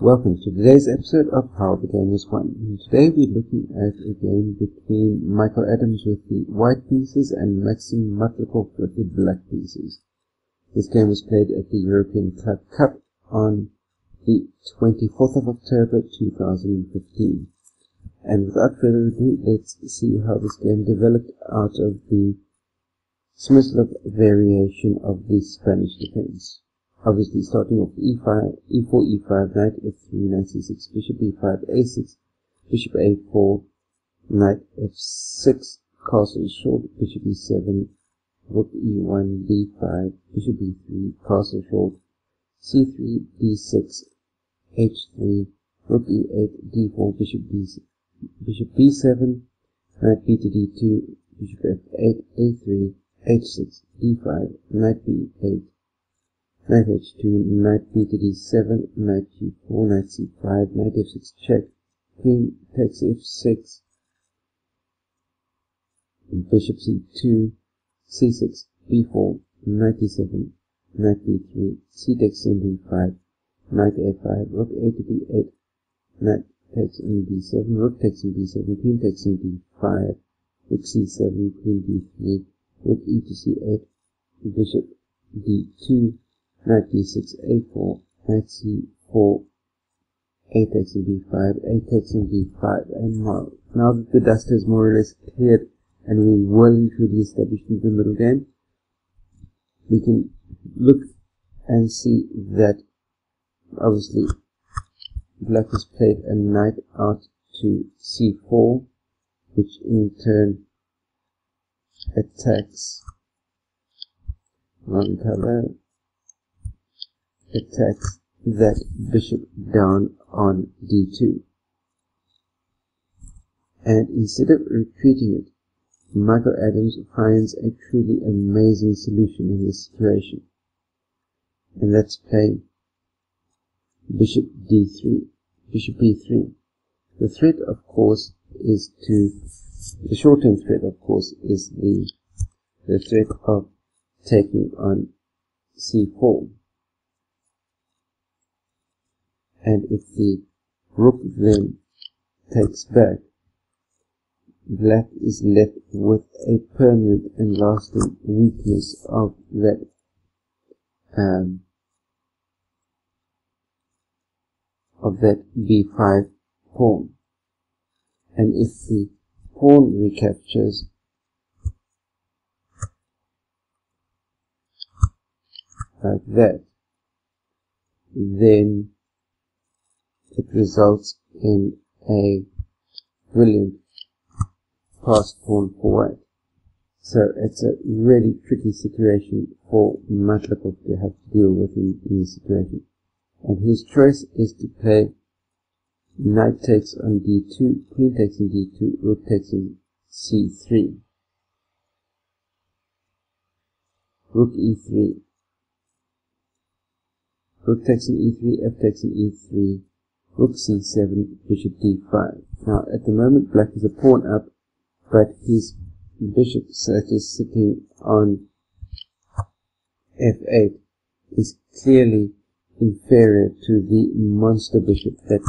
Welcome to today's episode of How the Game Was Won. And today we're looking at a game between Michael Adams with the white pieces and Maxim Matlakov with the black pieces. This game was played at the European Club Cup on the 24th of October 2015. And without further ado, let's see how this game developed out of the Smyslov variation of the Spanish defense. Obviously starting off e5, e4, e5, knight f3, knight c6, bishop e5, a6, bishop a4, knight f6, castle short, bishop e7, rook e1, b5, bishop b3, castle short, c3, d6, h3, rook e8, d4, bishop b bishop b7, knight b to d2, bishop f8, a3, h6, d5, knight b8, knight h2, knight b to d7, knight g4, knight c5, knight f6 check, queen takes f6, bishop c2, c6, b4, knight d7, knight b3, c takes in d5, knight a5, rook a to b8, knight takes in d7, rook takes in d7, queen takes in d5, rook c7, queen d3, rook e to c8, bishop d2, knight d6, a4, knight c4, a takes in b5, a takes in b5, and now, now that the dust is more or less cleared and we well and truly established the middle game, we can look and see that obviously black has played a knight out to c4, which in turn attacks one color attacks that bishop down on d2. And instead of retreating it, Michael Adams finds a truly amazing solution in this situation. And that's playing bishop d3, bishop b3. The threat, of course, is to, the short-term threat, of course, is the, the threat of taking on c4. And if the rook then takes back, black is left with a permanent and lasting weakness of that um, of that b5 pawn. And if the pawn recaptures, like that, then it results in a brilliant passed pawn for white. So it's a really tricky situation for Matlakov to have to deal with in, in this situation. And his choice is to play knight takes on d2, queen takes on d2, rook takes on c3. Rook e3. Rook takes on e3, f takes on e3, rook c7, bishop d5. Now, at the moment, black is a pawn up, but his bishop that is sitting on f8 is clearly inferior to the monster bishop that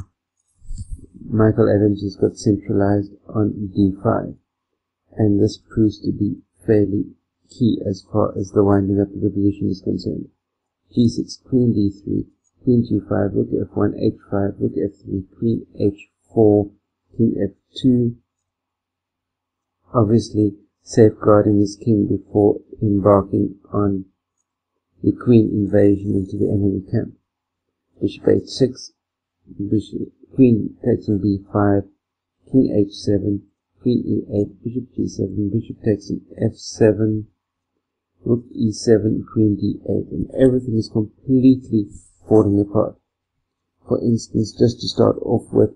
Michael Adams has got centralized on d5. And this proves to be fairly key as far as the winding up of the position is concerned. g6, queen d3, queen g5, rook f1, h5, rook f3, queen h4, king f2, obviously safeguarding his king before embarking on the queen invasion into the enemy camp. Bishop h6, bishop, queen takes on b5, king h7, queen e8, bishop g7, bishop takes on f7, rook e7, queen d8, and everything is completely falling apart. For instance, just to start off with,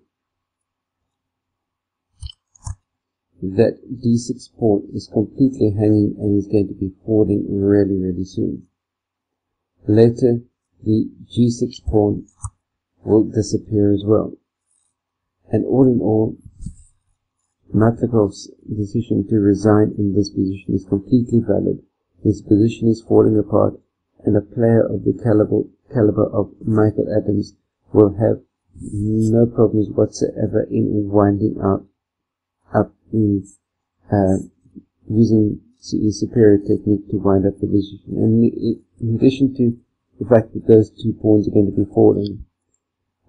that d6 pawn is completely hanging and is going to be falling really, really soon. Later, the g6 pawn will disappear as well. And all in all, Matlakov's decision to resign in this position is completely valid. His position is falling apart, and a player of the caliber, caliber of Michael Adams will have no problems whatsoever in winding out up the uh, using the superior technique to wind up the position. And in addition to the fact that those two pawns are going to be falling,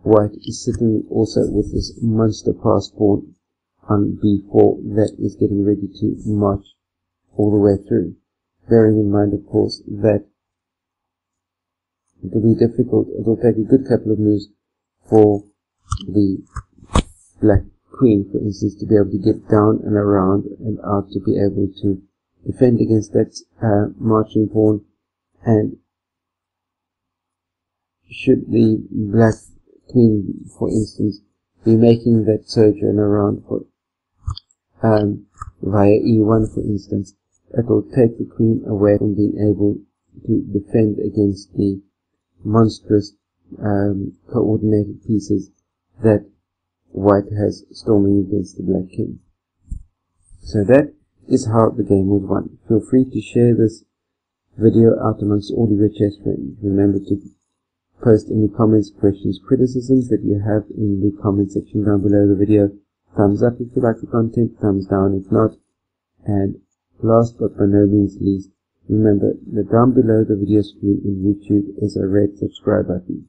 white is sitting also with this monster pass pawn on b4 that is getting ready to march all the way through. Bearing in mind, of course, that it'll be difficult, it'll take a good couple of moves for the black queen, for instance, to be able to get down and around and out to be able to defend against that uh, marching pawn and should the black queen, for instance, be making that sojourn around for um, via e1 for instance, it will take the queen away from being able to defend against the monstrous um, coordinated pieces that white has storming against the black king. So that is how the game was won. Feel free to share this video out amongst all of your chess friends. Remember to post any comments, questions, criticisms that you have in the comment section down below the video. Thumbs up if you like the content, thumbs down if not. And last but by no means least, remember that down below the video screen in YouTube is a red subscribe button.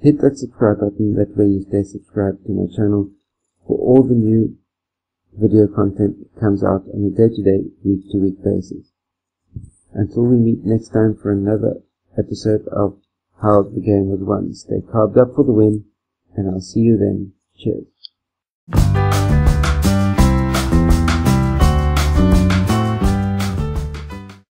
Hit that subscribe button, that way you stay subscribed to my channel for all the new video content that comes out on a day-to-day, week-to-week basis. Until we meet next time for another episode of How the Game Was Won, stay carved up for the win, and I'll see you then. Cheers.